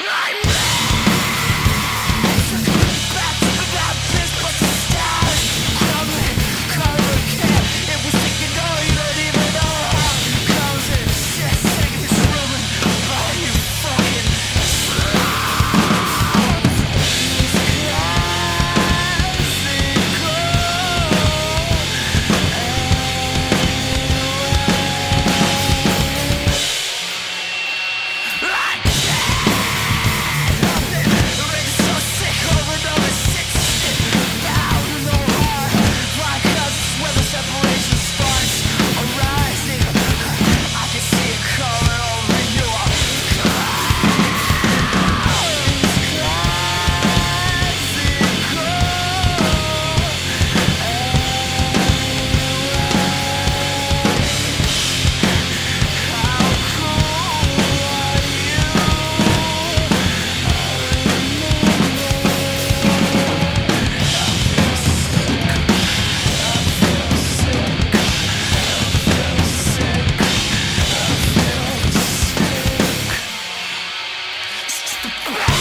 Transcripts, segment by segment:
Sweet dreams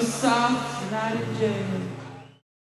soft night of June.